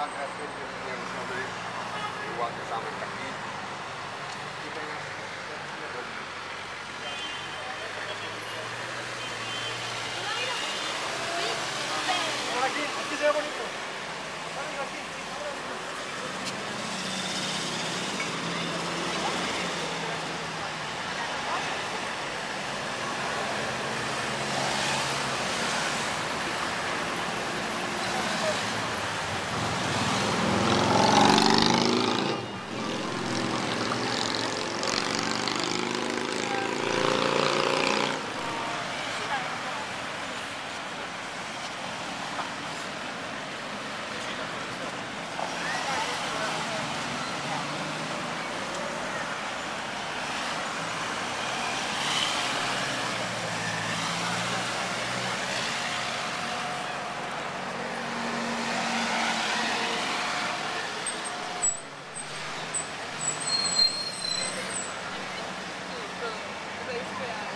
pagka-20 years na ulit, iwag ka sa aming takit. Kita nga, Aquí, aquí se ve bonito. Vale, aquí. Yeah.